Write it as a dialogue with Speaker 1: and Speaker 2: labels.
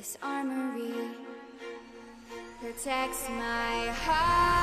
Speaker 1: This armory protects my heart.